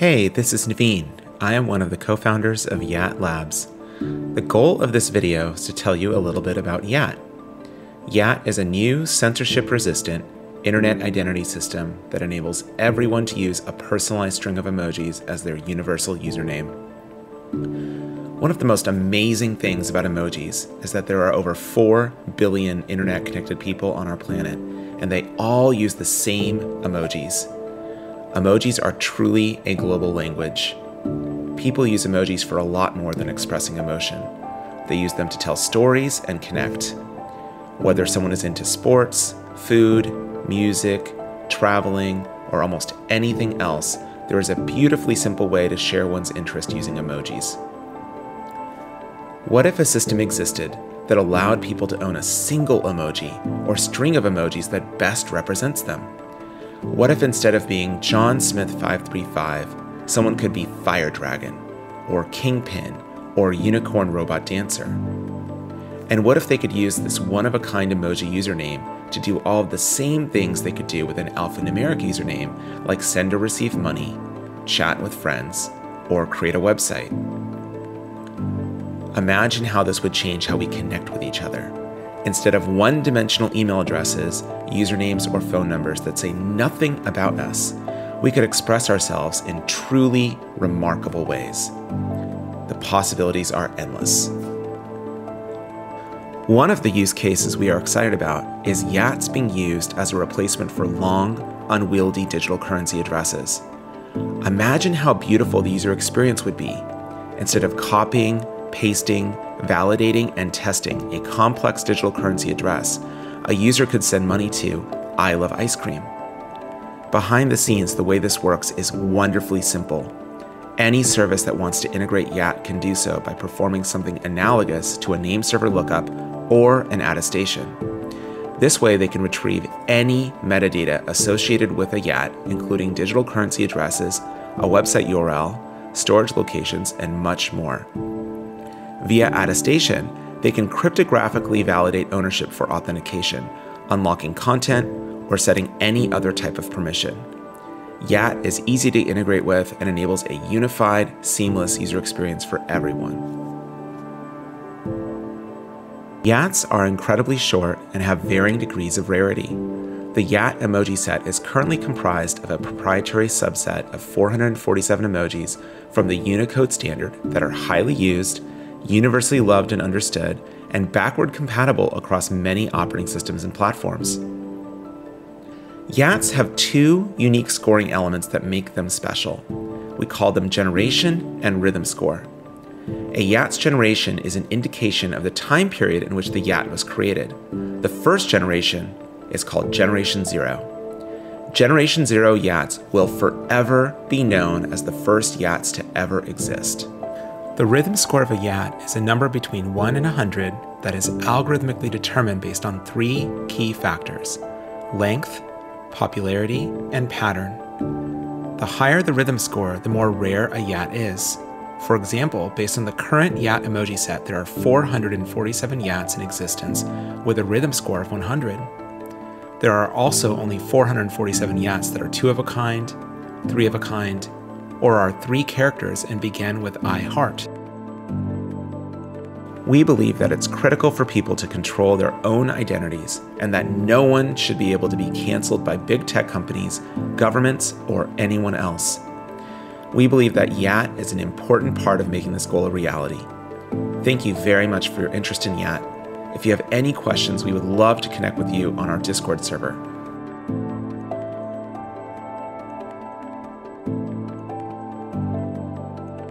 Hey, this is Naveen. I am one of the co founders of Yat Labs. The goal of this video is to tell you a little bit about Yat. Yat is a new censorship resistant internet identity system that enables everyone to use a personalized string of emojis as their universal username. One of the most amazing things about emojis is that there are over 4 billion internet connected people on our planet, and they all use the same emojis. Emojis are truly a global language. People use emojis for a lot more than expressing emotion. They use them to tell stories and connect. Whether someone is into sports, food, music, traveling, or almost anything else, there is a beautifully simple way to share one's interest using emojis. What if a system existed that allowed people to own a single emoji or string of emojis that best represents them? What if instead of being John Smith 535, someone could be Fire Dragon, or Kingpin, or Unicorn Robot Dancer? And what if they could use this one of a kind emoji username to do all of the same things they could do with an alphanumeric username, like send or receive money, chat with friends, or create a website? Imagine how this would change how we connect with each other. Instead of one dimensional email addresses, usernames, or phone numbers that say nothing about us, we could express ourselves in truly remarkable ways. The possibilities are endless. One of the use cases we are excited about is YATS being used as a replacement for long, unwieldy digital currency addresses. Imagine how beautiful the user experience would be. Instead of copying, pasting, validating, and testing a complex digital currency address, a user could send money to I love ice cream. Behind the scenes, the way this works is wonderfully simple. Any service that wants to integrate YAT can do so by performing something analogous to a name server lookup or an attestation. This way, they can retrieve any metadata associated with a YAT, including digital currency addresses, a website URL, storage locations, and much more. Via attestation, they can cryptographically validate ownership for authentication, unlocking content, or setting any other type of permission. YAT is easy to integrate with and enables a unified, seamless user experience for everyone. YATs are incredibly short and have varying degrees of rarity. The YAT emoji set is currently comprised of a proprietary subset of 447 emojis from the Unicode standard that are highly used, universally loved and understood, and backward compatible across many operating systems and platforms. YATs have two unique scoring elements that make them special. We call them generation and rhythm score. A YAT's generation is an indication of the time period in which the YAT was created. The first generation is called Generation Zero. Generation Zero YATs will forever be known as the first YATs to ever exist. The rhythm score of a YAT is a number between 1 and 100 that is algorithmically determined based on three key factors length, popularity, and pattern. The higher the rhythm score, the more rare a YAT is. For example, based on the current YAT emoji set, there are 447 YATs in existence with a rhythm score of 100. There are also only 447 YATs that are two of a kind, three of a kind, or are three characters and begin with I heart. We believe that it's critical for people to control their own identities and that no one should be able to be canceled by big tech companies, governments, or anyone else. We believe that YAT is an important part of making this goal a reality. Thank you very much for your interest in YAT. If you have any questions, we would love to connect with you on our Discord server.